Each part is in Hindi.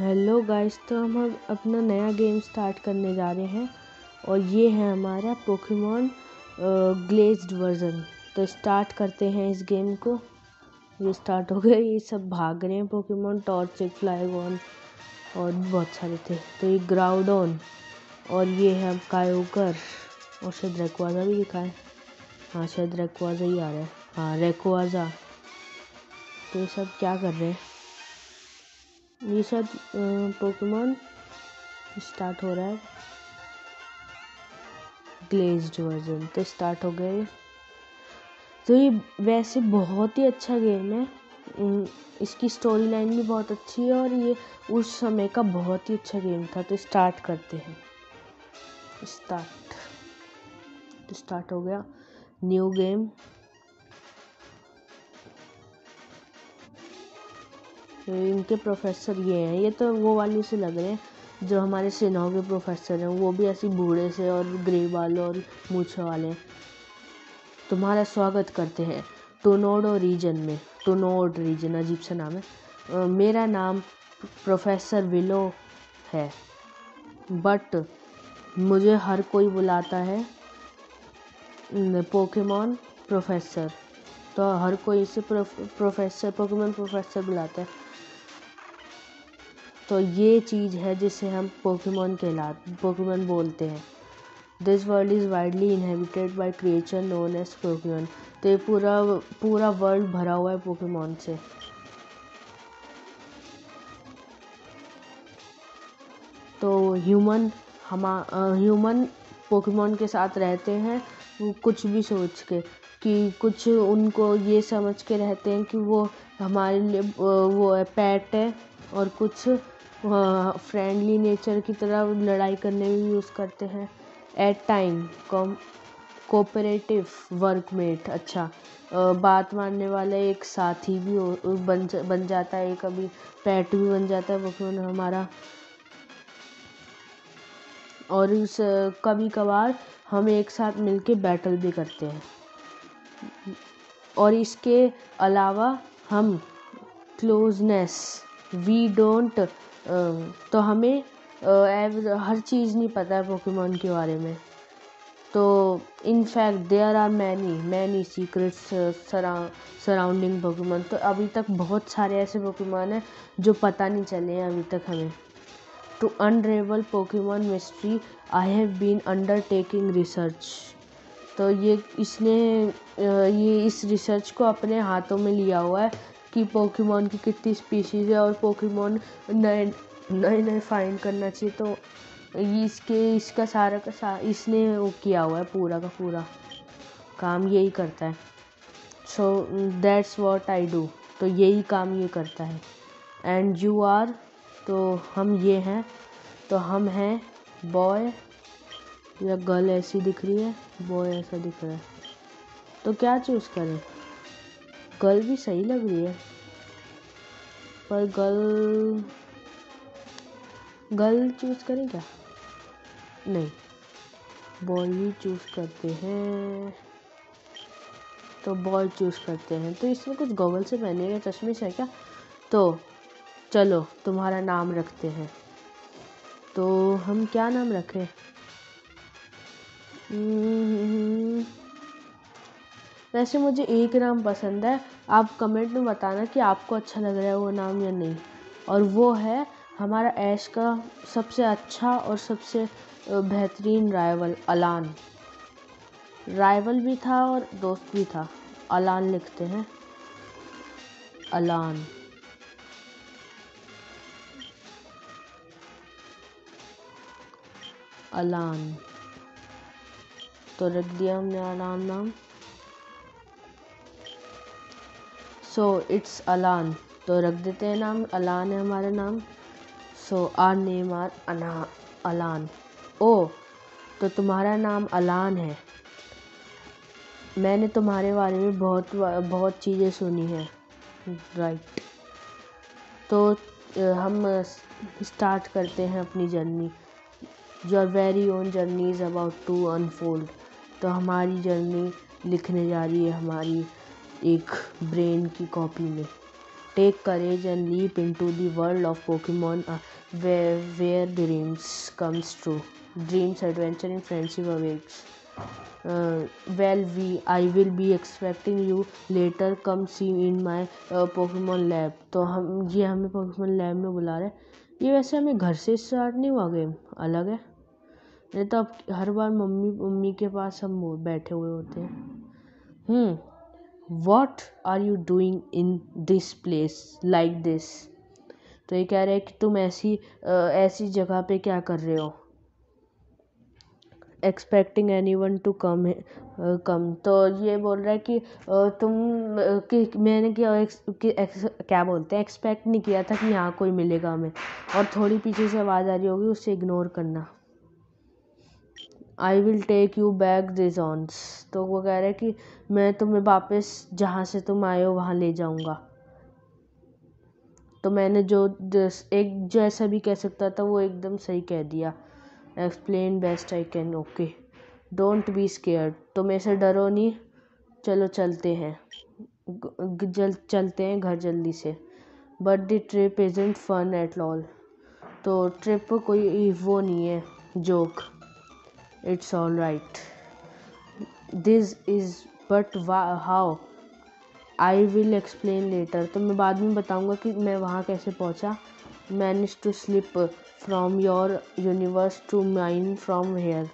हेलो गाइस तो हम अपना नया गेम स्टार्ट करने जा रहे हैं। और ये है हमारा पोकेमॉन ग्लेज्ड वर्जन तो स्टार्ट करते हैं इस गेम को। ये स्टार्ट हो गया, ये सब भाग रहे हैं पोकेमॉन टॉर्च फ्लाईगॉन और बहुत सारे थे। तो ये ग्राउडोन और ये है कायोकर और शायद रेकवाजा भी लिखा है। हाँ शायद रेकवाजा ही आ रहा है। हाँ रेकवाजा तो ये सब क्या कर रहे हैं? ये सब पोकेमोन स्टार्ट हो रहा है। ग्लेज्ड वर्जन तो स्टार्ट हो गए तो ये वैसे बहुत ही अच्छा गेम है। इसकी स्टोरी लाइन भी बहुत अच्छी है और ये उस समय का बहुत ही अच्छा गेम था तो स्टार्ट करते हैं। स्टार्ट तो स्टार्ट हो गया। न्यू गेम इनके प्रोफेसर ये हैं। ये तो वो वाले से लग रहे हैं, जो हमारे सेनाओं के प्रोफेसर हैं। वो भी ऐसे बूढ़े से और ग्रे वाले और मूछे वाले तुम्हारा स्वागत करते हैं टोनोडो रीजन में। टोनोड रीजन अजीब सा नाम है। मेरा नाम प्रोफेसर विलो है। बट मुझे हर कोई बुलाता है पोकेमॉन प्रोफेसर तो हर कोई इसे प्रोफेसर पोकेमॉन प्रोफेसर बुलाता है। तो ये चीज़ है जिसे हम पोकेमोन कहला पोकेमोन बोलते हैं। This world is widely inhabited by creature known as Pokemon तो ये पूरा पूरा वर्ल्ड भरा हुआ है पोकेमोन से। तो ह्यूमन हम ह्यूमन पोकेमोन के साथ रहते हैं वो कुछ भी सोच के, कि कुछ उनको ये समझ के रहते हैं कि वो हमारे लिए वो है पैट है और कुछ फ्रेंडली नेचर की तरह लड़ाई करने में यूज़ करते हैं। At time calm cooperative workmate अच्छा। बात मानने वाला एक साथी भी हो, बन बन जाता है कभी पैट भी बन जाता है पोकेमोन हमारा। और उस कभी कभार हम एक साथ मिलके बैटल भी करते हैं। और इसके अलावा हम क्लोजनेस वी डोंट तो हमें हर चीज़ नहीं पता है पोकेमोन के बारे में। तो in fact there are many many secrets surrounding Pokemon तो अभी तक बहुत सारे ऐसे पोकेमोन हैं जो पता नहीं चले हैं अभी तक हमें। To unravel Pokemon mystery I have been undertaking research तो ये, इसने ये इस रिसर्च को अपने हाथों में लिया हुआ है। कि पोकेमोन की कितनी स्पीशीज़ है और पोकेमोन नए नए नए फाइंड करना चाहिए। तो इसके, इसका सारा का सारा इसने वो किया हुआ है पूरा का पूरा। काम यही करता है। So that's what I do तो यही काम ये करता है। एंड यू आर तो हम ये हैं। तो हम हैं बॉय या गर्ल ऐसी दिख रही है? बॉय ऐसा दिख रहा है। तो क्या चूज़ करें? गर्ल भी सही लग रही है। पर गर्ल गर्ल चूज़ करें क्या? नहीं। बॉय ही चूज़ करते हैं। तो बॉय चूज़ करते हैं। तो इसमें कुछ गॉगल से पहने गए चश्मे से क्या? तो चलो तुम्हारा नाम रखते हैं। तो हम क्या नाम रखें? हम्म, वैसे मुझे एक नाम पसंद है। आप कमेंट में बताना कि आपको अच्छा लग रहा है वो नाम या नहीं। और वो है हमारा ऐश का सबसे अच्छा और सबसे बेहतरीन राइवल अलान। राइवल भी था और दोस्त भी था। अलान लिखते हैं। अलान। अलान। तो रख दिया हमने अलान नाम। सो इट्स अलान तो रख देते हैं नाम। अलान है हमारा नाम। सो आर नेम आर अना अलान ओ तो तुम्हारा नाम अलान है। मैंने तुम्हारे बारे में बहुत बहुत चीज़ें सुनी हैं। राइट तो हम स्टार्ट करते हैं अपनी journey your very own journey is about to unfold तो हमारी जर्नी लिखने जा रही है हमारी। एक ब्रेन की कॉपी में। Take courage and leap into the world of Pokemon where dreams comes true dreams adventure in friendship awakes well we I will be expecting you later come see in my Pokemon lab तो हम, ये हमें पोकेमोन लैब में बुला रहे हैं। ये वैसे हमें घर से स्टार्ट नहीं हुआ गेम अलग है। नहीं तो अब हर बार मम्मी मम्मी के पास हम बैठे हुए होते हैं। What are you doing in this place like this तो ये कह रहे हैं कि तुम ऐसी ऐसी जगह पे क्या कर रहे हो? Expecting anyone to come come तो ये बोल रहा है कि तुम कि मैंने क्या क्या बोलते हैं? एक्सपेक्ट नहीं किया था कि यहाँ कोई मिलेगा हमें। और थोड़ी पीछे से आवाज़ आ रही होगी उससे इग्नोर करना। I will take you back दिजॉन्स तो वो कह रहे हैं कि मैं तुम्हें वापस जहाँ से तुम आए हो, वहाँ ले जाऊँगा। तो मैंने जो एक जैसा भी कह सकता था, वो एकदम सही कह दिया। Explain best I can okay don't be scare तो मेरे से डरो नहीं। चलो, चलते हैं। जल, चलते हैं घर जल्दी से। But the trip isn't fun at all तो ट्रिप कोई वो नहीं है joke all right this is but how I will explain later तो मैं बाद में बताऊँगा कि मैं वहाँ कैसे पहुँचा। Manage to slip from your universe to mine from here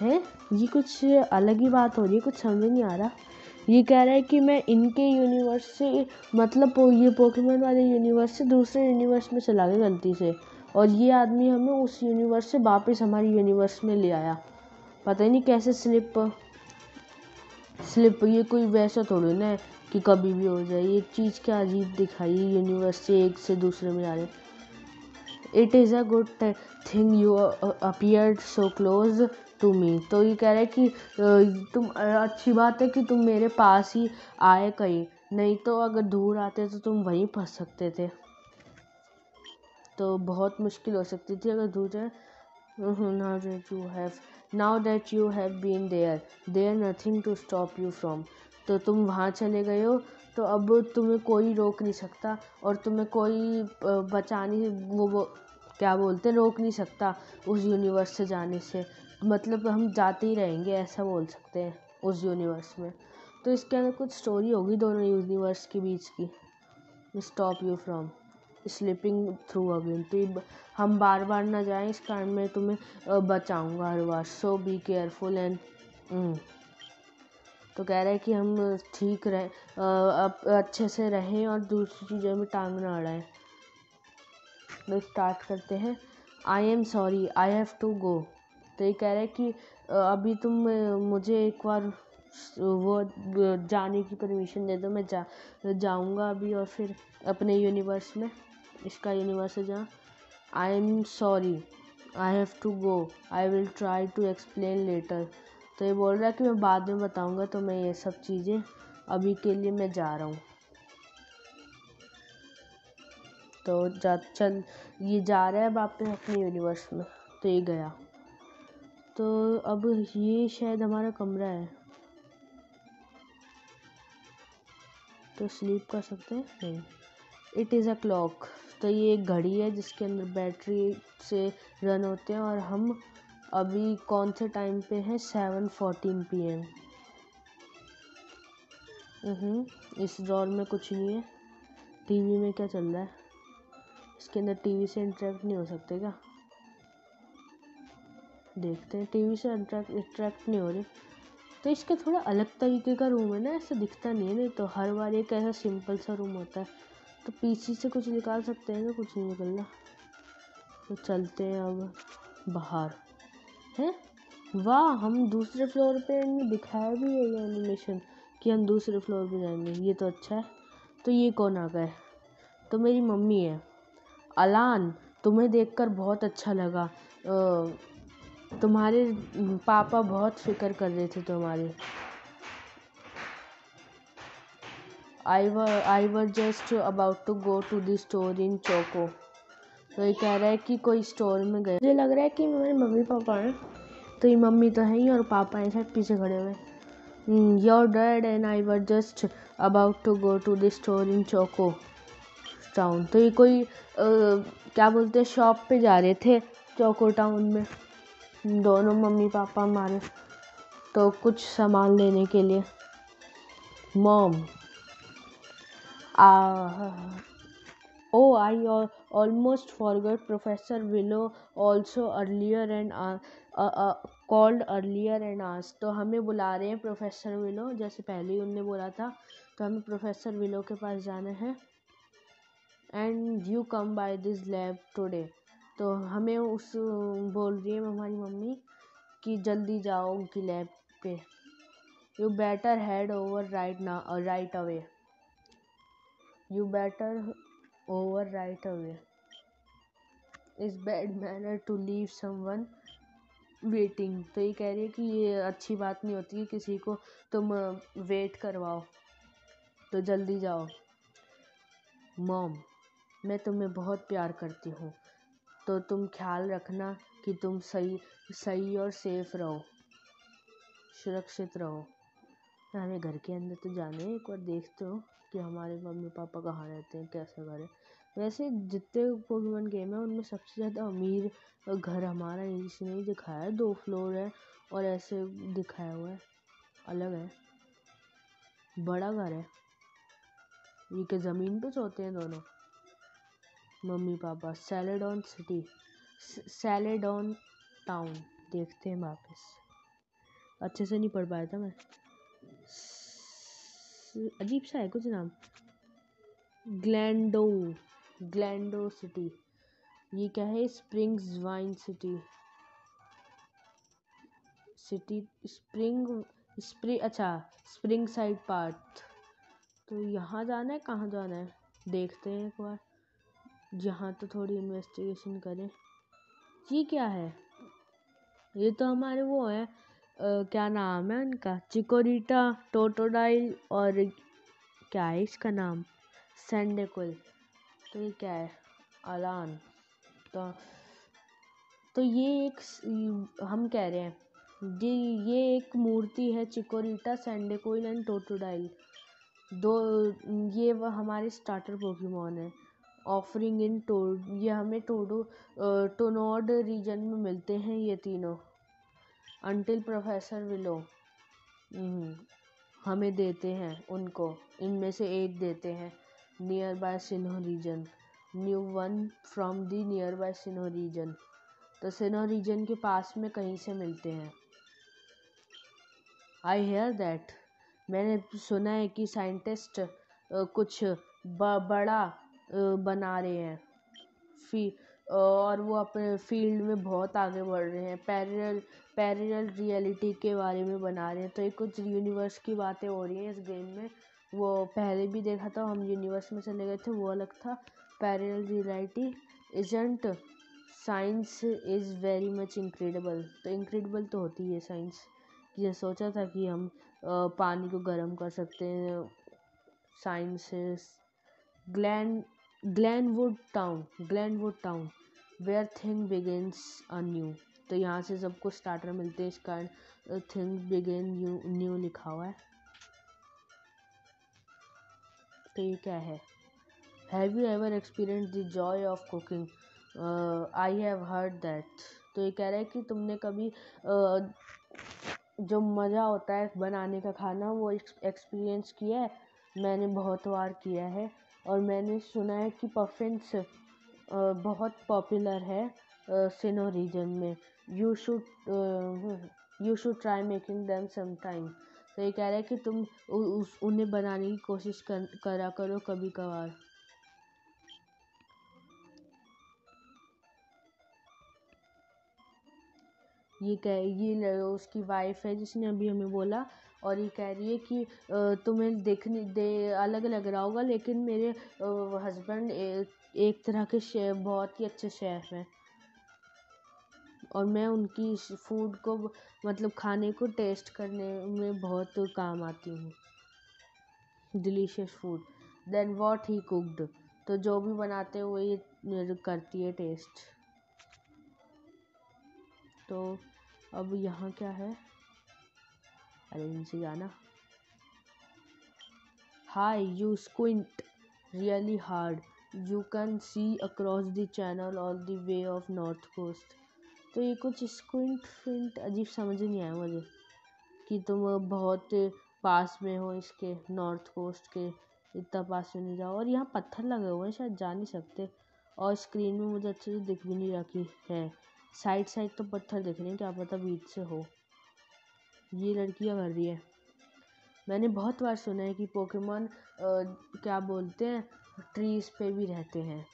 है? ये कुछ अलग ही बात हो रही है, कुछ समझ नहीं आ रहा। ये कह रहा है कि मैं इनके यूनिवर्स से मतलब ये पोकेमोन वाले यूनिवर्स से दूसरे यूनिवर्स में चला गया गलती से। और ये आदमी हमें उस यूनिवर्स से वापस हमारे यूनिवर्स में ले आया। पता ही नहीं कैसे स्लिप स्लिप ये कोई वैसा थोड़ी ना कि कभी भी हो जाए। ये चीज़ क्या अजीब दिखाई यूनिवर्स से एक से दूसरे में आ रहे। It is a good thing you appear so close to me तो ये कह रहा है कि तुम अच्छी बात है कि तुम मेरे पास ही आए कहीं। नहीं तो अगर दूर आते तो तुम वहीं फंस सकते थे। तो बहुत मुश्किल हो सकती थी अगर दूर now that you have, now that you have been there there nothing to stop you from तो तुम वहाँ चले गए हो तो अब तुम्हें कोई रोक नहीं सकता और तुम्हें कोई बचा नहीं वो वो, क्या बोलते रोक नहीं सकता उस यूनिवर्स से जाने से। मतलब हम जाते ही रहेंगे, ऐसा बोल सकते हैं उस यूनिवर्स में। तो इसके अंदर कुछ स्टोरी होगी दोनों यूनिवर्स के बीच की stop you from slipping through again तो हम बार बार ना जाएँ, इस कारण मैं तुम्हें बचाऊँगा हर बार। सो बी केयरफुल एंड तो कह रहे हैं कि हम ठीक रहें अच्छे से रहें और दूसरी चीज़ों में टांग ना अड़ाएँ। तो स्टार्ट करते हैं। I am sorry I have to go तो ये कह रहे हैं कि अभी तुम मुझे एक बार वो जाने की परमिशन दे दो, मैं जा, जाऊँगा अभी और फिर अपने यूनिवर्स में। इसका यूनिवर्स है जहाँ I am sorry I have to go I will try to explain later तो ये बोल रहा है कि मैं बाद में बताऊँगा तो मैं ये सब चीज़ें अभी के लिए मैं जा रहा हूँ। तो जा, चल, ये जा रहा है वापस अपने यूनिवर्स में तो ये गया। तो अब ये शायद हमारा कमरा है। तो स्लीप कर सकते हैं? नहीं। इट इज़ अ क्लॉक तो ये एक घड़ी है जिसके अंदर बैटरी से रन होते हैं और हम अभी कौन से टाइम पे हैं? सेवन फोर्टीन पी एम इस दौर में कुछ नहीं है। टीवी में क्या चल रहा है? इसके अंदर टीवी से इंटरेक्ट नहीं हो सकते क्या? देखते हैं टीवी से इंटरेक्ट इंटरेक्ट नहीं हो रही। तो इसका थोड़ा अलग तरीके का रूम है ना, ऐसा दिखता नहीं है, नहीं तो हर बार एक ऐसा सिंपल सा रूम होता है। तो पीछे से कुछ निकाल सकते हैं कुछ नहीं निकलना। तो चलते हैं अब बाहर। हैं? वाह, हम दूसरे फ्लोर पे दिखाया भी है ये एनिमेशन कि हम दूसरे फ्लोर पे जाएँगे। ये तो अच्छा है। तो ये कौन आ गए तो मेरी मम्मी है। अलान, तुम्हें देखकर बहुत अच्छा लगा। तुम्हारे पापा बहुत फ़िक्र कर रहे थे तुम्हारे। I were I were just about to go to the store in Choco तो ये कह रहा है कि कोई स्टोर में गए। मुझे लग रहा है कि मेरे मम्मी पापा हैं। तो ये मम्मी तो है ही और पापा हैं शायद पीछे खड़े हुए your dad and I were just about to go to the store in Choco town तो ये कोई आ, क्या बोलते हैं शॉप पे जा रहे थे चोको टाउन में। दोनों मम्मी पापा हमारे। तो कुछ सामान लेने के लिए। Mom oh I almost forget Professor Willow also earlier and called earlier and ask तो हमें बुला रहे हैं प्रोफेसर विलो जैसे पहले ही उनने बोला था। तो हमें प्रोफेसर विलो के पास जाना है। And you come by this lab today तो हमें उस, बोल रही है हमारी मम्मी कि जल्दी जाओ उनकी लैब पे। You better head over right ना right away you better over right away is bad manner to leave someone waiting तो ये कह रही है कि ये अच्छी बात नहीं होती कि किसी को तुम वेट करवाओ। तो जल्दी जाओ। मॉम मैं तुम्हें बहुत प्यार करती हूँ। तो तुम ख्याल रखना कि तुम सही सही और सेफ़ रहो। सुरक्षित रहो। हमें घर के अंदर तो जाने एक बार देखते हो कि हमारे मम्मी पापा कहाँ रहते हैं, कैसे घर है। वैसे जितने पोकेमोन गेम है, उनमें सबसे ज़्यादा अमीर घर हमारा इसने ही दिखाया है, दो फ्लोर है और ऐसे दिखाया हुआ है, अलग है। बड़ा घर है। ये के ज़मीन पे सोते हैं दोनों? मम्मी पापा सैलेडॉन सिटी सैलेडॉन टाउन देखते हैं वापस। अच्छे से नहीं पढ़ पाया था मैं? अजीब सा है, कुछ नाम। Glando Glando city. ये क्या है? Springs wine city. City, spring spring अच्छा स्प्रिंग साइड पार्ट तो यहाँ जाना है, कहाँ जाना है? देखते हैं एक बार। जहाँ तो थोड़ी इन्वेस्टिगेशन करें। ये क्या है? ये तो हमारे वो है क्या नाम है उनका? चिकोरीटा, टोटोडाइल और क्या है इसका नाम? सेंडेकुल। तो ये क्या है? अलान। तो तो ये एक हम कह रहे हैं, ये ये एक मूर्ति है चिकोरीटा, सेंडेकुल एंड टोटोडाइल। दो, ये वह हमारे स्टार्टर पोकेमोन है। ऑफरिंग इन टोड ये हमें टोडो टोनोड रीजन में मिलते हैं ये तीनों। अनटिल प्रोफेसर विलो हमें देते हैं, उनको। इनमें से एक देते हैं nearby Sinnoh region new one from the nearby Sinnoh region तो सिन्हो रीजन के पास में कहीं से मिलते हैं। आई हेयर दैट मैंने सुना है कि साइंटिस्ट कुछ बड़ा बना रहे हैं। फ़ी और वो अपने फ़ील्ड में बहुत आगे बढ़ रहे हैं, पैरेलल पैरेलल रियलिटी के बारे में बना रहे हैं। तो ये कुछ यूनिवर्स की बातें हो रही हैं इस गेम में। वो पहले भी देखा था, हम यूनिवर्स में चले गए थे, वो अलग था। Parallel reality isn't science is very much incredible तो इनक्रेडिबल तो होती है साइंस ये सोचा था कि हम पानी को गर्म कर सकते हैं। Science Glen Glenwood town Glenwood town where thing begins new तो यहाँ से सबको स्टार्टर मिलते हैं इस कारण थिंग बिगिन न्यू न्यू लिखा हुआ है। तो ये क्या है? Have you ever experience the joy of cooking I have heard that तो ये कह रहा है कि तुमने कभी uh, जो मज़ा होता है बनाने का खाना वो एक्सपीरियंस किया है? मैंने बहुत बार किया है और मैंने सुना है कि पफिन्स बहुत पॉपुलर है सिनो रीजन में। You should you should try making them some time तो ये कह रहा है कि तुम उस, उन्हें बनाने की कोशिश कर, करा करो कभी कभार। ये कह, ये उसकी वाइफ है जिसने अभी हमें बोला और ये कह रही है कि तुम्हें देखने दे, अलग लग रहा होगा, लेकिन मेरे हस्बैंड एक तरह के शेफ़ बहुत ही अच्छे शेफ़ हैं। और मैं उनकी फ़ूड को मतलब खाने को टेस्ट करने में बहुत काम आती हूँ। Delicious food then what he cooked तो जो भी बनाते हैं वो ये करती है टेस्ट तो अब यहाँ क्या है? अरे नीचे जाना high you squint really hard you can see across the channel और the way of north coast तो ये कुछ स्क्विंट फिंट अजीब समझ नहीं आया मुझे कि तुम बहुत पास में हो इसके नॉर्थ कोस्ट के, इतना पास में नहीं जाओ। और यहाँ पत्थर लगे हुए हैं, शायद जा नहीं सकते। और स्क्रीन में मुझे अच्छे से दिख भी नहीं रखी है। साइड साइड तो पत्थर दिख रहे हैं, क्या पता बीच से हो। ये लड़कियाँ भर रही है। मैंने बहुत बार सुना है कि पोकेमोन क्या बोलते हैं ट्रीज़ पे भी रहते हैं।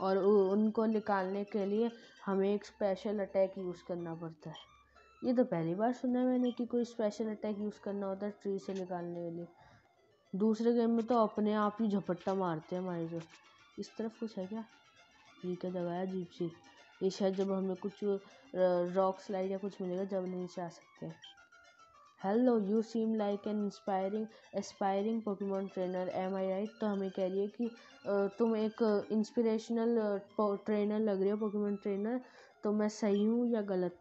और उनको निकालने के लिए हमें एक स्पेशल अटैक यूज़ करना पड़ता है। ये तो पहली बार सुना है मैंने कि कोई स्पेशल अटैक यूज़ करना होता है ट्री से निकालने के लिए। दूसरे गेम में तो अपने आप ही झपट्टा मारते हैं हमारे जो इस तरफ़ कुछ है क्या? ये क्या है? अजीब सी। ये शायद जब हमें कुछ रॉक स्लाइड या कुछ मिलेगा, जब नीचे आ सकते हैं। Hello you seem like an inspiring aspiring Pokemon trainer am I right तो हमें कह रही है कि तुम एक इंस्पिरेशनल ट्रेनर लग रही हो पोकेमोन ट्रेनर तो मैं सही हूँ या गलत?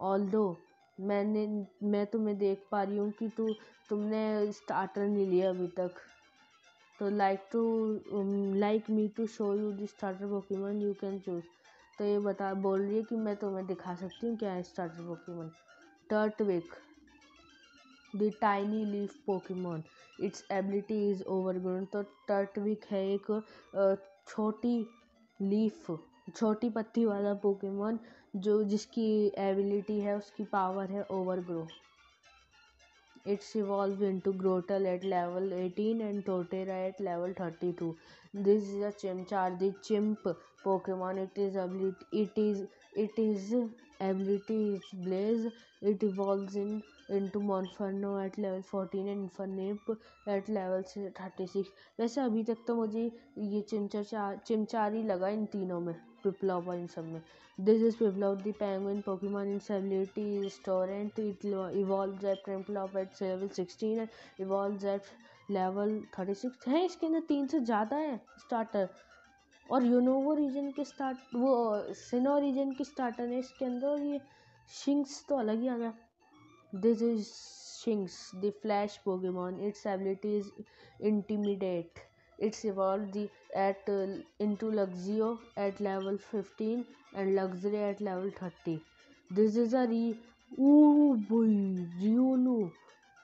ऑल दो मैंने, मैं तुम्हें देख पा रही हूँ कि तू, तुमने स्टार्टर नहीं लिया अभी तक। तो like to like me to show you the starter Pokemon you can choose तो ये बता, बोल रही है कि मैं तुम्हें दिखा सकती हूँ क्या है starter Pokemon Turtwig the tiny leaf Pokemon its ability is overgrown तो टर्टविक है एक छोटी लीफ छोटी पत्ती वाला पोकेमोन जो जिसकी एबिलिटी है, उसकी पावर है over grow its evolve into Grotle at level 18 and Torterra at level 32 this is a chimchar chimp Pokemon it is ability it is it is ability is blaze it evolves in into Monferno at level 14 and Infernape at level 36 वैसे अभी तक तो मुझे ये चिमचा चिमचारी लगा इन तीनों में Piplup और इन सब में This is Piplup the penguin Pokemon its ability is Torrent it evolves at Piplup at level 16 and evolves at level 36 है इसके अंदर तीन से ज़्यादा है स्टार्टर और यूनोवो रीजन के स्टार्ट वो सिनो रीजन की स्टार्टर है इसके अंदर और ये शिंग्स तो अलग ही आ गया। This is Shinx the flash Pokemon its ability is intimidate It's evolved the, at into Luxio at level 15 and Luxray at level 30. This is a re ओ भाई रियोलू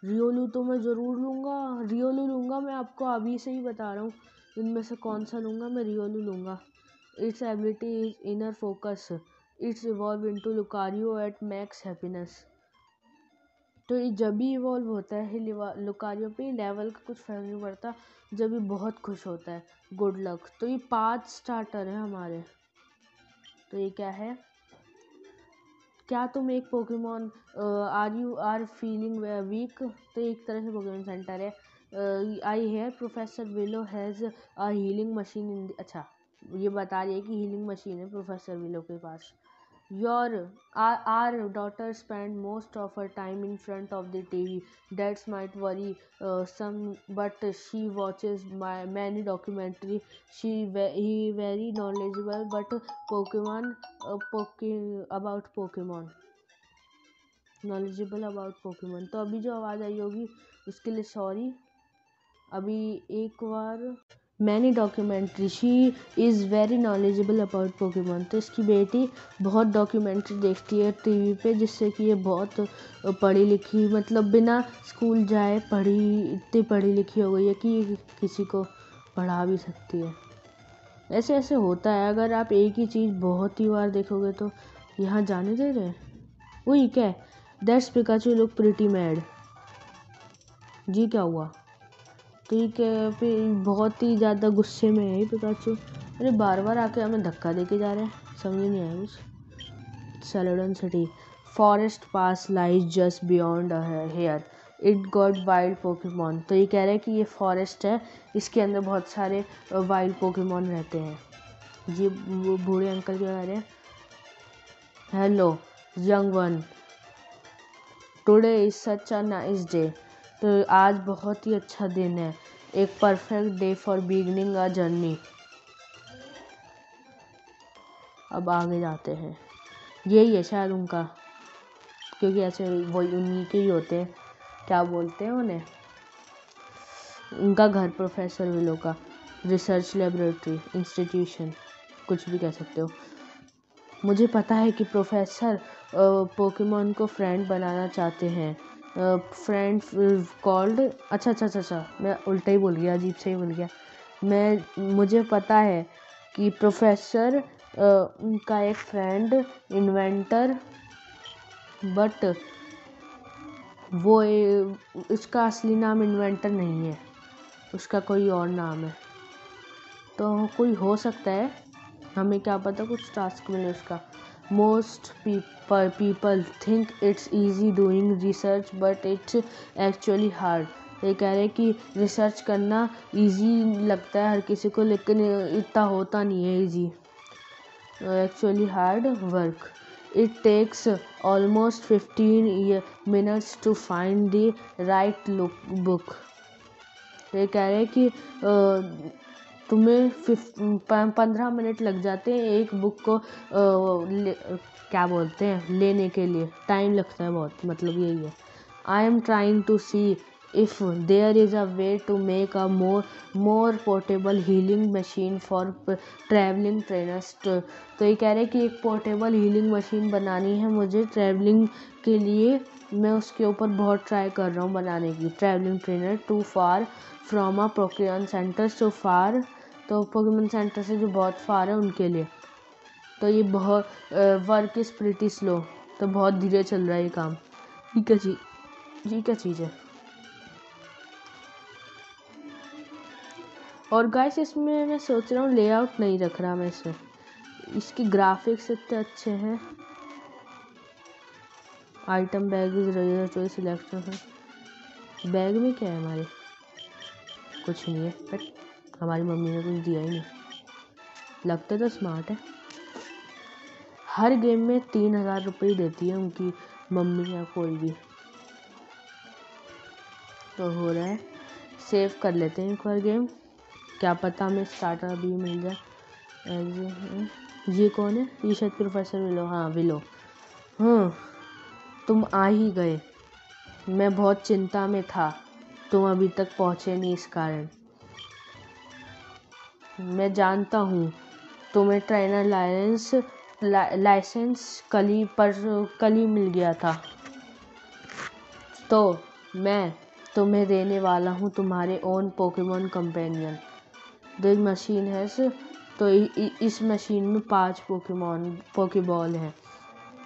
रियोलू तो मैं ज़रूर लूँगा। रियोलू लूँगा मैं आपको अभी से ही बता रहा हूँ। इनमें से कौन सा लूँगा? मैं रियोलू लूँगा। Its ability is inner focus its evolve into Lucario at max happiness तो ये जब भी इवॉल्व होता है लुकारियो पे लेवल का कुछ फ़र्क नहीं पड़ता। जब ये बहुत खुश होता है गुड लक तो ये पाँच स्टार्टर हैं हमारे। तो ये क्या है? क्या तुम एक Pokemon are you are feeling weak तो एक तरह से पोकेमोन सेंटर है। I hear professor Willow has a healing machine in अच्छा ये बता रही है कि हीलिंग मशीन है प्रोफेसर विलो के पास। Your are daughter spend most of her time in front of the T V that's might worry some but she watches my many documentary she he very knowledgeable but Pokemon poke about Pokemon knowledgeable about Pokemon तो अभी जो आवाज़ आई होगी, उसके लिए सॉरी अभी एक बार, many documentary she is very knowledgeable about Pokemon तो इसकी बेटी बहुत डॉक्यूमेंट्री देखती है टीवी पे, जिससे कि ये बहुत पढ़ी लिखी मतलब बिना स्कूल जाए पढ़ी, इतनी पढ़ी लिखी हो गई है कि ये किसी को पढ़ा भी सकती है। ऐसे ऐसे होता है, अगर आप एक ही चीज़ बहुत ही बार देखोगे तो यहाँ जाने दे रहे वही क्या that's Pikachu look pretty mad जी क्या हुआ? ठीक है फिर बहुत ही ज़्यादा गुस्से में है पिकाचू अरे बार बार आके हमें धक्का दे के जा रहे हैं। समझ नहीं आया कुछ। Celadon city forest pass lies just beyond here it got wild Pokemon तो ये कह रहे हैं कि ये फॉरेस्ट है। इसके अंदर बहुत सारे वाइल्ड पोकेमोन रहते हैं। ये वो बूढ़े अंकल क्या कह रहे हैं? Hello young one today is such a nice day तो आज बहुत ही अच्छा दिन है। एक perfect day for beginning a journey अब आगे जाते हैं। यही है शायद उनका, क्योंकि ऐसे वो उन्हीं के ही होते हैं। क्या बोलते हैं उन्हें? उनका घर प्रोफेसर विलो का रिसर्च लेबोरेटरी इंस्टीट्यूशन कुछ भी कह सकते हो। मुझे पता है कि प्रोफेसर पोकेमोन को फ्रेंड बनाना चाहते हैं। फ्रेंड कॉल्ड अच्छा अच्छा अच्छा अच्छा मैं उल्टा ही बोल गया, अजीब से ही बोल गया। मैं, मुझे पता है कि प्रोफेसर उनका एक फ्रेंड इन्वेंटर बट वो उसका असली नाम इन्वेंटर नहीं है। उसका कोई और नाम है। तो कोई हो सकता है? हमें क्या पता, कुछ टास्क मिले उसका। Most people think it's easy doing research but it's actually hard ये कह रहे हैं कि रिसर्च करना इजी लगता है हर किसी को, लेकिन इतना होता नहीं है easy actually hard work it takes almost fifteen minutes to find the right book ये कह रहे हैं कि तुम्हें पंद्रह मिनट लग जाते हैं एक बुक को क्या बोलते हैं, लेने के लिए। टाइम लगता है बहुत मतलब यही है। I am trying to see if there is a way to make a more more portable healing machine for travelling trainers तो ये कह रहे हैं कि एक पोर्टेबल हीलिंग मशीन बनानी है मुझे ट्रैवलिंग के लिए। मैं उसके ऊपर बहुत ट्राई कर रहा हूँ बनाने की। Travelling trainer too far from a Pokemon center so far तो पोकेमन सेंटर से जो बहुत फार है उनके लिए। तो ये बहुत वर्क इज़ प्रिटी स्लो तो बहुत धीरे चल रहा है ये काम। ठीक है जी ये क्या चीज़ है? और गाइस इसमें मैं सोच रहा हूँ लेआउट नहीं रख रहा मैं इसमें इसकी ग्राफिक्स इतने अच्छे हैं। आइटम बैग चॉइस सिलेक्शन है। बैग में क्या है हमारे? कुछ नहीं है बट हमारी मम्मी ने कुछ दिया ही नहीं। लगता तो स्मार्ट है। हर गेम में तीन हज़ार रुपये देती है उनकी मम्मी या कोई भी। तो हो रहा है। सेव कर लेते हैं एक बार गेम क्या पता हमें स्टार्टर अभी मिल जाए। ये कौन है? ये शायद प्रोफेसर विलो। हाँ विलो। हाँ तुम आ ही गए। मैं बहुत चिंता में था। तुम अभी तक पहुँचे नहीं इस कारण। मैं जानता हूँ। तुम्हें ट्रेनर लाइसेंस लाइसेंस कली पर, कली मिल गया था। तो मैं तुम्हें देने वाला हूँ तुम्हारे own Pokemon companion the machine है सर तो इस मशीन में पाँच पोकेमोन पोकेबॉल हैं।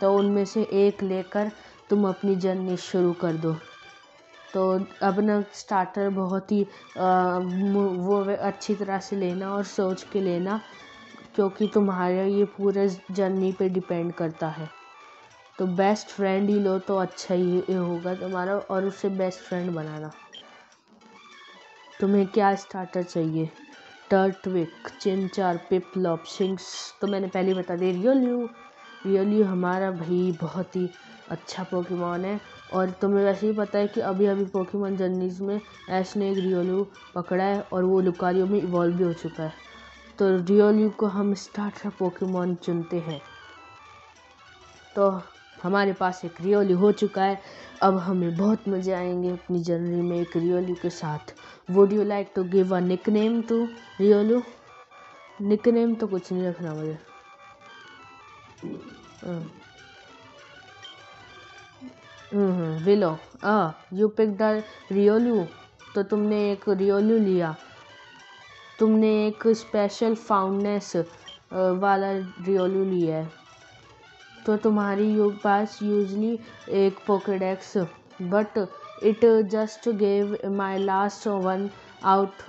तो उनमें से एक लेकर तुम अपनी जर्नी शुरू कर दो। तो अपना स्टार्टर बहुत ही वो अच्छी तरह से लेना और सोच के लेना, क्योंकि तुम्हारे ये पूरे जर्नी पे डिपेंड करता है। तो बेस्ट फ्रेंड ही लो तो अच्छा ही होगा तुम्हारा और उससे बेस्ट फ्रेंड बनाना। तुम्हें क्या स्टार्टर चाहिए? टर्टविक चिंचार पिपलॉप सिंग्स तो मैंने पहले बता दिया। रियोल्यू रियोल्यू हमारा भाई बहुत ही अच्छा पोकेमॉन है। और तुम्हें वैसे ही पता है कि अभी अभी पोकेमॉन जर्नीज में ऐश ने एक रियोलू पकड़ा है और वो लुकारियो में इवॉल्व भी हो चुका है। तो रियोल्यू को हम स्टार्टर पोकेमॉन चुनते हैं। तो हमारे पास एक रियोली हो चुका है। अब हमें बहुत मज़े आएँगे अपनी जर्नी में एक रियोली के साथ। Would you like to give a nickname to Riolu nickname तो कुछ नहीं रखना मुझे। Willow you pick the Riolu तो तुमने एक रियोलू लिया। तुमने एक स्पेशल फाउंडनेस वाला रियोलू लिया है। तो तुम्हारी यू पास यूजली एक Pokedex but it just gave my last one out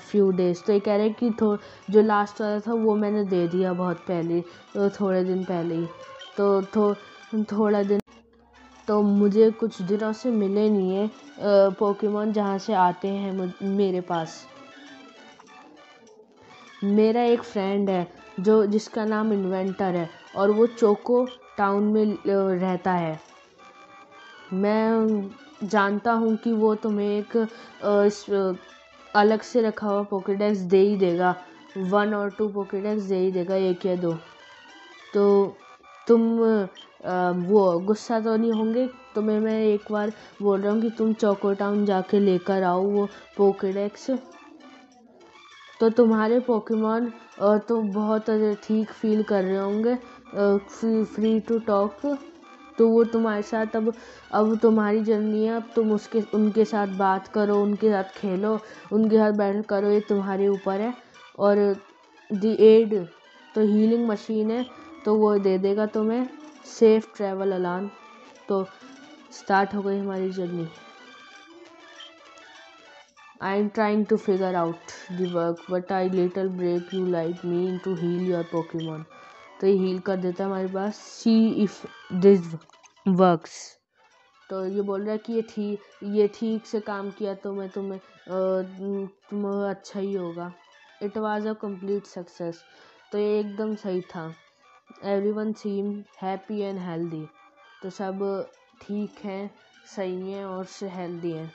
few days तो ये कह रहे हैं कि थो, जो लास्ट वाला था, वो मैंने दे दिया बहुत पहले तो थोड़े दिन पहले ही। तो थो, थोड़ा दिन तो मुझे कुछ दिनों से मिले नहीं है पोकेमोन जहाँ से आते हैं मेरे पास। मेरा एक फ्रेंड है, जो, जिसका नाम इन्वेंटर है, और वो चोको टाउन में रहता है। मैं जानता हूँ कि वो तुम्हें एक अलग से रखा हुआ पोकेडेक्स दे ही देगा। वन और टू पोकेडेक्स दे ही देगा, एक या दो। तो तुम वो गुस्सा तो नहीं होंगे? तुम्हें मैं एक बार बोल रहा हूँ कि तुम चौको टाउन जाके लेकर आओ वो पोकेडेक्स। तो तुम्हारे पोकेमॉन तो बहुत ठीक फील कर रहे होंगे फ्री टू टॉक। तो वो तुम्हारे साथ, अब अब तुम्हारी जर्नी है, अब तुम उसके, उनके साथ बात करो, उनके साथ खेलो, उनके साथ बैटल करो, ये तुम्हारे ऊपर है। और दी एड तो हीलिंग मशीन है। तो वो दे देगा तुम्हें सेफ़ ट्रैवल अलान। तो स्टार्ट हो गई हमारी journey I am trying to figure out the work but I little break you like mean to heal your Pokemon तो ये हील कर देता है हमारे पास। सी इफ़ दिस वर्क्स तो ये बोल रहा है कि ये ठीक ये ठीक से काम किया तो मैं तुम्हें तुम्हें अच्छा ही होगा। It was a complete success तो ये एकदम सही था। Every one seem happy and healthy तो सब ठीक हैं, सही हैं और से हेल्दी हैं।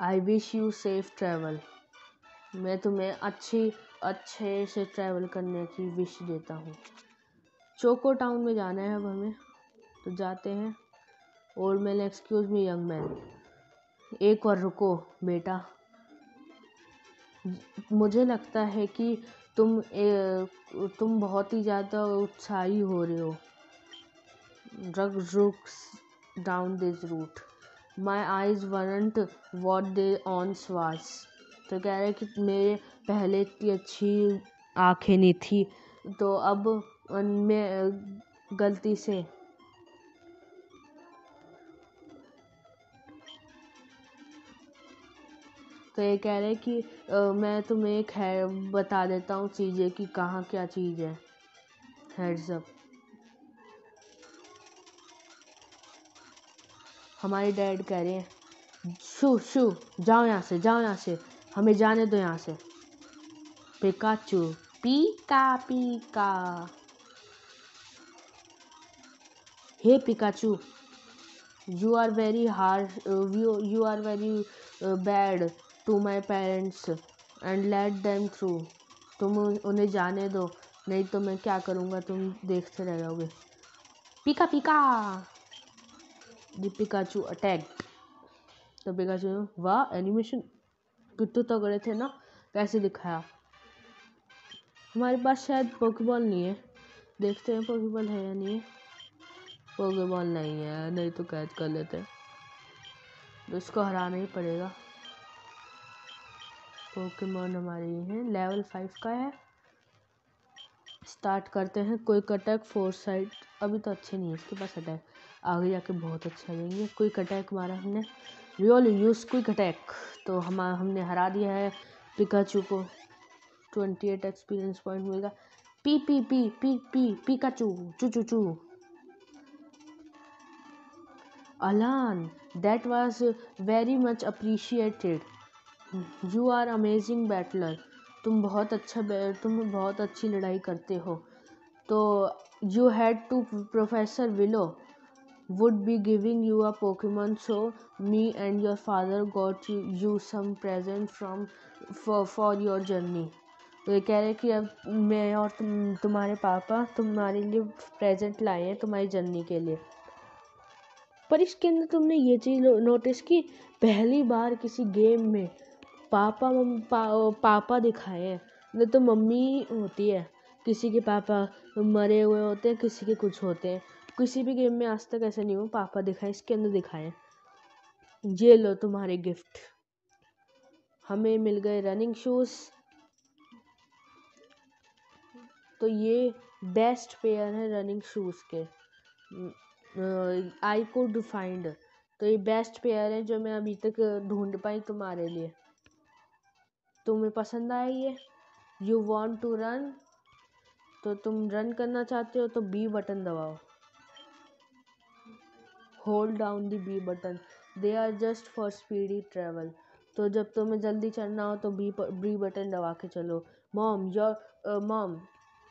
I wish you safe travel मैं तुम्हें अच्छी, अच्छे से ट्रैवल करने की विश देता हूँ। चोको टाउन में जाना है अब हमें। तो जाते हैं। Old man excuse me young man एक और रुको, बेटा। मुझे लगता है कि तुम तुम बहुत ही ज़्यादा उत्साही हो रहे हो। Drug rooks down this route my eyes warrant what they on स्वास तो कह रहे कि मेरे पहले इतनी अच्छी आँखें नहीं थी। तो अब उनमें गलती से तो ये कह रहे कि मैं तुम्हें एक है, बता देता हूँ चीज़ें कि कहाँ क्या चीज़ है। हेड्स अप हमारे डैड कह रहे हैं, शू शू, जाओ यहाँ से, जाओ यहाँ से, हमें जाने दो यहाँ से। Pikachu pika pika hey Pikachu you are very hard you are very bad to my parents and let them through तुम उन्हें जाने दो, नहीं तो मैं क्या करूँगा? तुम देखते रह जाओगे pika pika! The Pikachu attack. तो पिकाचू वाह एनिमेशन कितने तगड़े थे ना, कैसे दिखाया? हमारे पास शायद पोकेबॉल नहीं है। देखते हैं पोकेबॉल है या नहीं है। पोकेबॉल नहीं है, नहीं तो कैद कर लेते। तो इसको हराना ही पड़ेगा। पोकेमोन हमारे ये हैं। लेवल फाइव का है। स्टार्ट करते हैं। कोई अटैक फोर साइड अभी तो अच्छे नहीं है। इसके पास अटैक आगे जाके बहुत अच्छा जाएँगे कोई अटैक मारा हमने। रियल यूज़ क्विक अटैक तो हम, हमने हरा दिया है पिकाचू को। ट्वेंटी एट एक्सपीरियंस पॉइंट मिलेगा। पी पी पी पी पी पिकाचू चू चू चू Alan that was very much appreciated you are amazing battler तुम बहुत अच्छा तुम बहुत अच्छी लड़ाई करते हो। तो you had to professor Willow would be giving you a Pokemon so me and your father got you some present from for your journey तो ये कह रहे कि अब मैं और तुम, तुम्हारे पापा तुम्हारे लिए प्रेजेंट लाए हैं तुम्हारी जर्नी के लिए। पर इसके अंदर तुमने ये चीज़ नोटिस की, पहली बार किसी गेम में पापा पा, पापा दिखाए नहीं तो मम्मी होती है। किसी के पापा मरे हुए होते हैं किसी के कुछ होते हैं। किसी भी गेम में आज तक ऐसा नहीं हुआ पापा दिखाए इसके अंदर दिखाए। ये लो तुम्हारे गिफ्ट हमें मिल गए रनिंग शूज़ तो ये बेस्ट पेयर है रनिंग शूज़ के। आई कुड फाइंड तो ये बेस्ट पेयर है जो मैं अभी तक ढूंढ पाई तुम्हारे लिए। तुम्हें पसंद आया ये यू वॉन्ट टू रन तो तुम रन करना चाहते हो तो बी बटन दबाओ। Hold down the B button they are just for speedy travel तो जब तुम्हें जल्दी चलना हो तो बी बी बटन दबा के चलो। मॉम योर मॉम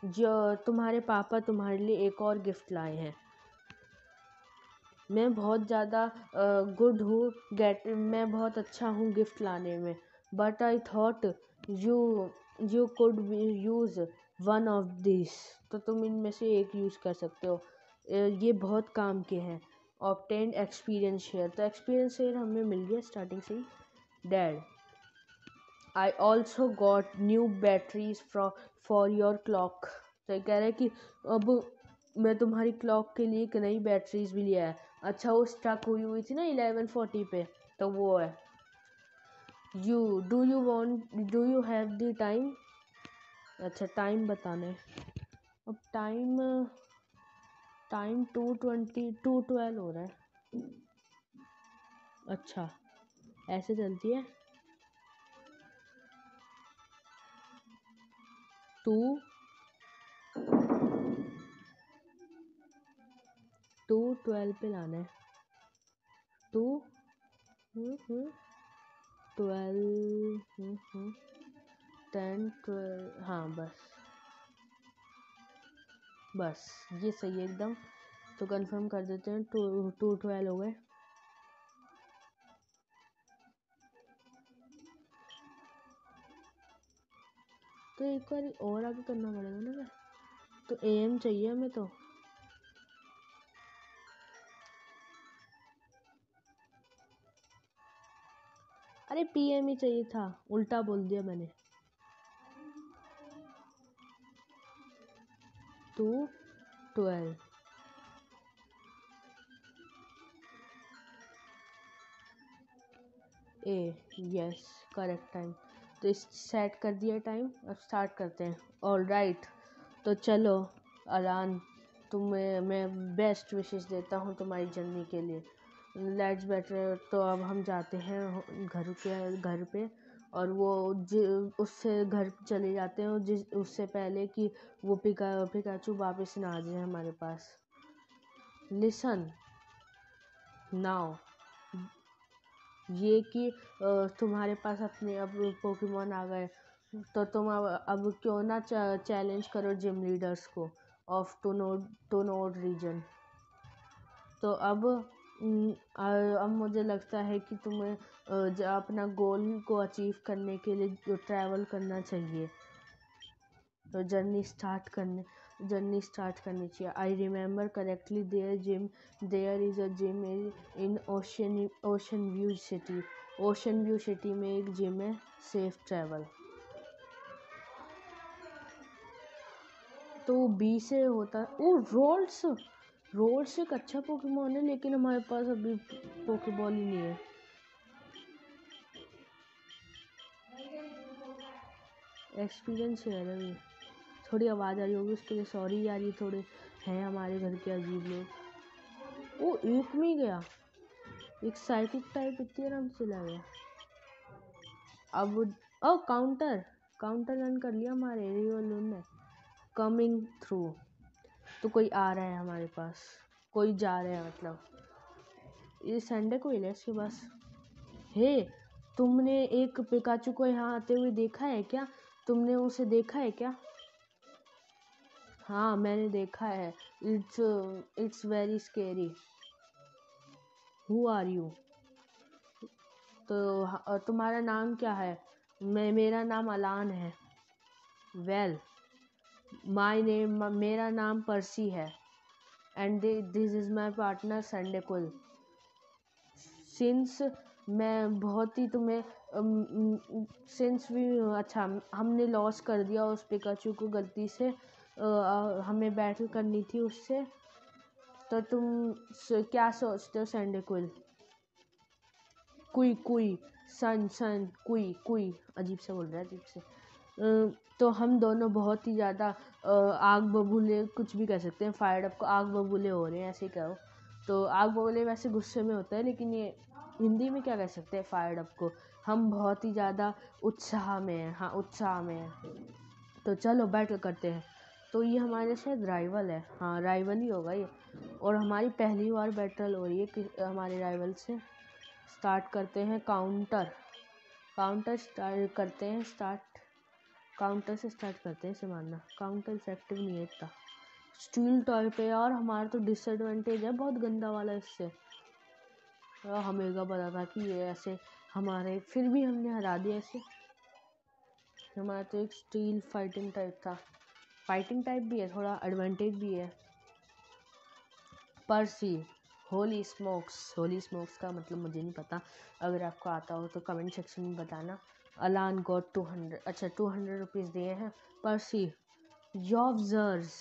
जो तुम्हारे पापा तुम्हारे लिए एक और गिफ्ट लाए हैं। मैं बहुत ज़्यादा गुड हूँ गेट मैं बहुत अच्छा हूँ गिफ्ट लाने में। But I thought you you could use one of this तो तुम इनमें से एक यूज़ कर सकते हो। ये बहुत काम के हैं। ऑप्टेंड एक्सपीरियंस शेयर तो एक्सपीरियंस शेयर हमें मिल गया स्टार्टिंग से ही। Dad I also got new batteries from for your clock तो कह रहा है कि अब मैं तुम्हारी क्लॉक के लिए एक नई बैटरीज भी लिया है। अच्छा वो स्टक हुई हुई थी ना इलेवन फोर्टी पे। तो वो है। You do you want do you have the time अच्छा टाइम बताने अब time time to twenty to twelve हो रहा है। अच्छा ऐसे चलती है। टू टू ट्वेल्व पे लाना है। टू ट्वेल्व टेन, ट्वेल्व हाँ बस। बस, ये सही है एकदम। तो कंफर्म कर देते हैं टू टू ट्वेल्व हो गए। तो एक बार और आगे करना पड़ेगा ना तो एम चाहिए हमें तो। अरे पी एम ही चाहिए था। उल्टा बोल दिया मैंने। To, twelve. A yes correct time तो इस सेट कर दिया टाइम अब स्टार्ट करते हैं। ऑल राइट तो चलो, अलान, तुम्हें, मैं बेस्ट विशेष देता हूँ तुम्हारी जर्नी के लिए। लेट्स बेटर तो अब हम जाते हैं घर के, घर पे और वो उससे घर चले जाते हैं जिस, उससे पहले कि वो पिका, पिकाचू वापस ना आ जाए हमारे पास। लिसन नाउ ये कि तुम्हारे पास अपने अब पोकेमोन आ गए तो तुम अब अब क्यों ना चैलेंज करो जिम लीडर्स को of to nod to region तो अब अब मुझे लगता है कि तुम्हें अपना गोल को अचीव करने के लिए ट्रैवल करना चाहिए। तो जर्नी स्टार्ट करने, जर्नी स्टार्ट करनी चाहिए। I remember correctly there gym there is a gym in ocean ocean view city ocean view city में एक जिम है सेफ़ ट्रैवल तो बी से होता है ओ रोल्स रोल्स एक अच्छा पोकेमोन है, लेकिन हमारे पास अभी पोकेबॉल ही नहीं है। एक्सपीरियंस है अभी थोड़ी आवाज़ आ रही होगी उसके लिए सॉरी यार, ये थोड़े हैं हमारे घर के अजीब लोग। वो एक में ही गया। एक साइकिक टाइप इतनी आराम से चला गया अब, ओ काउंटर काउंटर रन कर लिया हमारे रिवोलून ने कमिंग थ्रू तो कोई आ रहा है हमारे पास। कोई जा रहा है मतलब। ये संडे को ही है इसके पास। हे, तुमने एक पिकाचू को यहाँ आते हुए देखा है क्या? तुमने उसे देखा है क्या? हाँ मैंने देखा है। It's it's very scary who are you तो तुम्हारा नाम क्या है? मैं, मेरा नाम अलान है। वेल माय नेम मेरा नाम परसी है। And this is my partner Sunday cool since मैं बहुत ही तुम्हें सिंस भी अच्छा हमने लॉस कर दिया उस पिकाचू को गलती से हमें बैटल करनी थी उससे तो तुम क्या सोचते हो संडे कुल कुई कुई सन सन कुई कुई अजीब से बोल रहा है, अजीब से। तो हम दोनों बहुत ही ज़्यादा आग बबूले कुछ भी कह सकते हैं फायर अप को आग बबूले हो रहे हैं, ऐसे कहो। तो आग बबूले वैसे गुस्से में होता है, लेकिन ये हिंदी में क्या कह सकते हैं फायर अप को? हम बहुत ही ज़्यादा उत्साह में हैं हाँ उत्साह में हैं। तो चलो बैटल करते हैं। तो ये हमारे शायद राइवल है। हाँ राइवल ही होगा ये। और हमारी पहली बार बैटल हो रही है कि, हमारे राइवल से। स्टार्ट करते हैं काउंटर काउंटर स्टार्ट करते हैं स्टार्ट काउंटर से स्टार्ट करते हैं इसे मारना। काउंटर इफ़ेक्टिव नहीं है इतना। स्टील टॉय पे यार, हमारा तो डिसएडवांटेज है, बहुत गंदा वाला इससे। हमें का पता था कि ये ऐसे हमारे, फिर भी हमने हरा दिया ऐसे हमारा तो एक स्टील फाइटिंग टाइप था। फाइटिंग टाइप भी है, थोड़ा एडवांटेज भी है। Percy holy smokes holy smokes का मतलब मुझे नहीं पता। अगर आपको आता हो तो कमेंट सेक्शन में बताना। अलान गॉट टू हंड्रेड अच्छा टू हंड्रेड रुपीज़ दिए हैं। परसी जॉब्जर्स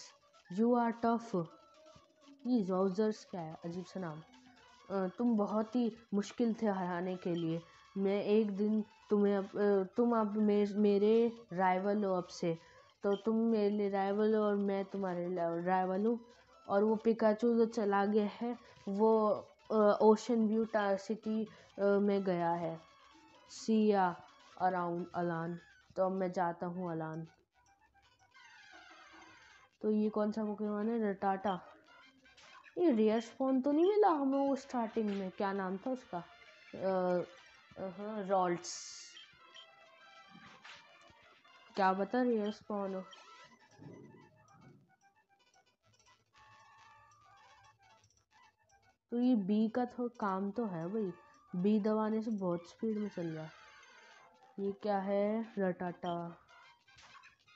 यू आर टफ ये जॉब्जर्स क्या है? अजीब सा नाम। तुम बहुत ही मुश्किल थे हराने के लिए। मैं एक दिन तुम्हें अब तुम अब मेरे राइवल हो अब से। तो तुम मेरे राइवल हो और मैं तुम्हारे राइवल हूँ। और वो पिकाचू जो चला गया है, वो ओशन व्यू टार सिटी में गया है। सिया अराउंड अलान तो अब मैं जाता हूँ अलान तो ये कौन सा पोकेमॉन है? रटाटा ये रेयर स्पॉन तो नहीं मिला हमें वो स्टार्टिंग में? क्या नाम था उसका? रॉल्ट्स क्या बता रेयर स्पॉन तो ये बी का थोड़ा काम तो है भाई। बी दबाने से बहुत स्पीड में चल रहा है। ये क्या है? रटाटा।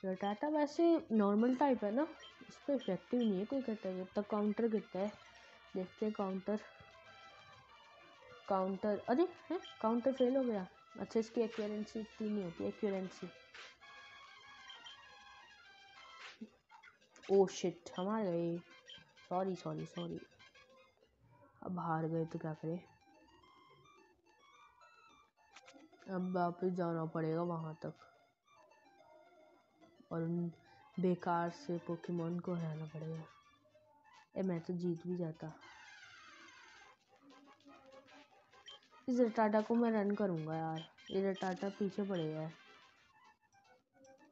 रटाटा वैसे नॉर्मल टाइप है ना? इस पर इफ़ेक्टिव नहीं है कोई कहता है तब काउंटर कितना है, देखते हैं काउंटर काउंटर अरे, है? काउंटर फेल हो गया। अच्छा इसकी एक्यूरेंसी इतनी नहीं होती। एक्यूरेंसी ओ शिट हम आ गए। सॉरी सॉरी सॉरी अब हार गए तो क्या करें? अब वापस जाना पड़ेगा वहाँ तक। और उन बेकार से पोकेमोन को हराना पड़ेगा। ए, मैं तो जीत भी जाता। इस रटाटा को मैं रन करूँगा यार। ये रटाटा पीछे पड़ेगा है।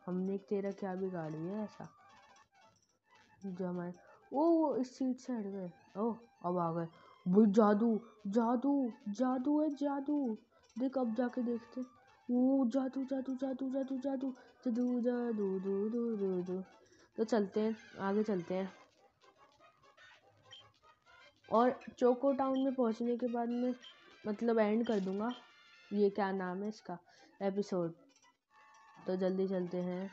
हमने तेरा क्या बिगाड़ दिया ऐसा? जो हमारे ओ इस सीट से हट गए। ओ अब आ गए। वो जादू जादू जादू है जादू। देख अब जाके देखते। वो जादू जादू जादू जादू जादू जादू जादू, दू दू दू दू। तो चलते हैं, आगे चलते हैं। और चोको टाउन में पहुँचने के बाद मैं मतलब एंड कर दूँगा। ये क्या नाम है इसका? एपिसोड। तो जल्दी चलते हैं।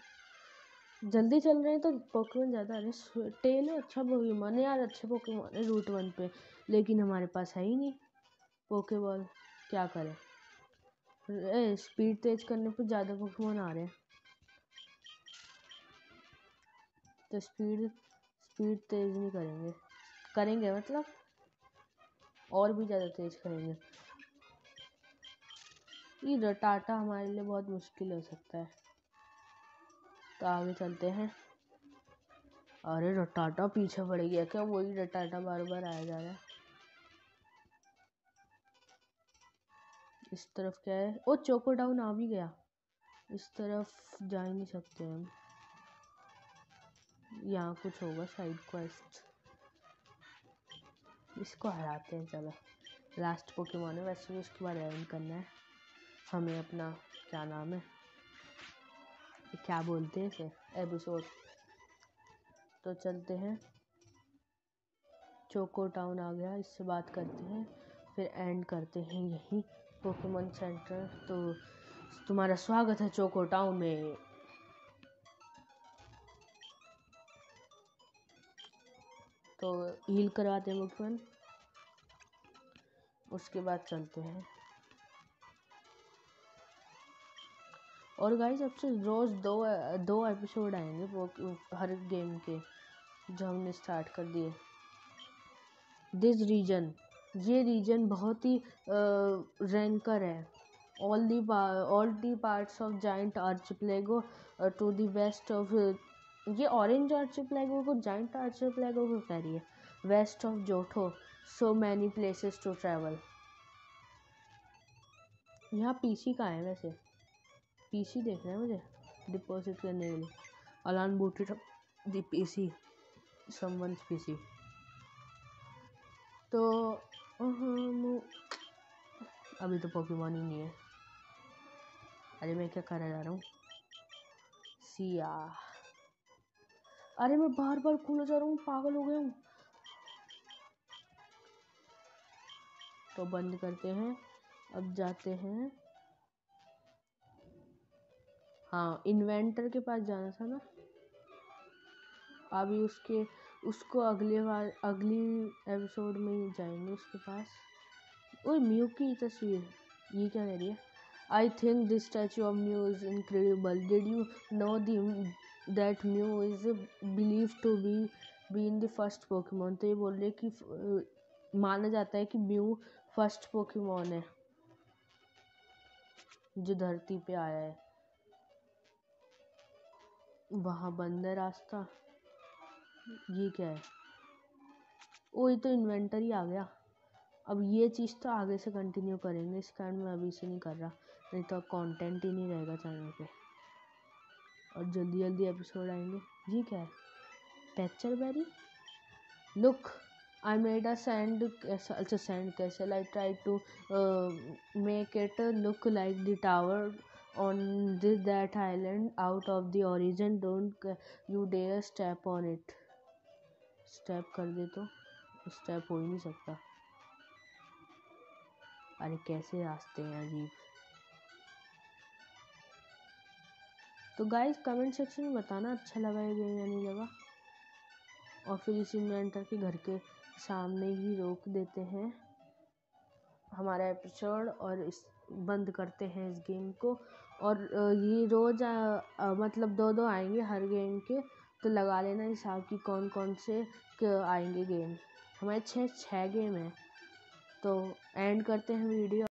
जल्दी चल रहे हैं तो पोकेमोन ज़्यादा अरे टेल अच्छा पोकेमोन है यार, अच्छे पोकेमोन है रूट वन पे। लेकिन हमारे पास है ही नहीं। पोकेबॉल क्या करें? ए स्पीड तेज करने पे ज़्यादा पोकेमोन आ रहे हैं। तो स्पीड स्पीड तेज नहीं करेंगे। करेंगे मतलब? और भी ज़्यादा तेज करेंगे। ये रटाटा हमारे लिए बहुत मुश्किल हो सकता है। तो आगे चलते हैं। अरे, रटाटा पीछे पड़ गया क्या? वही रटाटा बार बार आया जा रहा है। इस तरफ़ क्या है? ओ, चोको डाउन आ भी गया। इस तरफ़ जा ही नहीं सकते हम। यहाँ कुछ होगा साइड क्वेस्ट इसको हराते हैं, चलो। लास्ट पोकेमोन है, वैसे भी उसके बाद एंड करना है। हमें अपना, क्या नाम है? क्या बोलते हैं इसे? एपिसोड तो चलते हैं। चोको टाउन आ गया। इससे बात करते हैं। फिर एंड करते हैं यहीं। पोकेमोन सेंटर तो तुम्हारा स्वागत है चोको टाउन में। तो हील करवाते हैं पोकेमोन उसके बाद चलते हैं। और गाइस अब से रोज़ दो दो एपिसोड आएँगे वो हर गेम के, जो हमने स्टार्ट कर दिए। दिस रीजन ये रीजन बहुत ही रैंकर है। All the all the parts of giant archipelago to the west of ये ऑरेंज आर्चिप्लेगो को जाइंट आर्चिप्लेगो को कह रही है। West of Johto so many places to travel यहाँ पीसी का है वैसे? पीसी देखना है मुझे? डिपॉजिट करने के लिए। अलान बूटेड दी पीसी समवंस तो अभी तो पोकेमोन ही नहीं है। अरे, मैं क्या करा जा रहा हूँ? सिया अरे, मैं बार बार खुला जा रहा हूँ, पागल हो गया हूँ। तो बंद करते हैं। अब जाते हैं। हाँ इन्वेंटर के पास जाना था ना। अभी उसके, उसको अगले बार, अगली एपिसोड में ही जाएँगे उसके पास। ओए म्यू की तस्वीर, ये क्या कह रही है? I think this statue of Mew is incredible did you know the that Mew is believe to be be in the first Pokemon तो ये बोल रहे कि माना जाता है कि म्यू फ़र्स्ट पोकेमोन है। जो धरती पे आया है। वहाँ बंद है रास्ता। ये क्या है? ओ ये तो इन्वेंटर ही आ गया। अब ये चीज़ तो आगे से कंटिन्यू करेंगे इस कारण मैं अभी से नहीं कर रहा। नहीं तो कंटेंट ही नहीं रहेगा चैनल पे। और जल्दी जल्दी एपिसोड आएँगे। ये क्या है? Pecha berry look I made it's a sand castle. I tried to uh, make it look like the tower on this, that island out of the origin. Don't you dare step on it. Step कर दे तो। स्टेप हो ही नहीं सकता। अरे कैसे रास्ते हैं अजीब। तो गाइस कमेंट सेक्शन में बताना अच्छा लगा गेम या नहीं लगा। और फिर इसी इन्वेंटर के घर के सामने ही रोक देते हैं। हमारा एपिसोड और इस, बंद करते हैं इस गेम को। और ये रोज़ मतलब दो दो आएँगे हर गेम के तो लगा लेना हिसाब की कौन कौन से आएँगे गेम हमारे छः छः गेम हैं। तो एंड करते हैं वीडियो।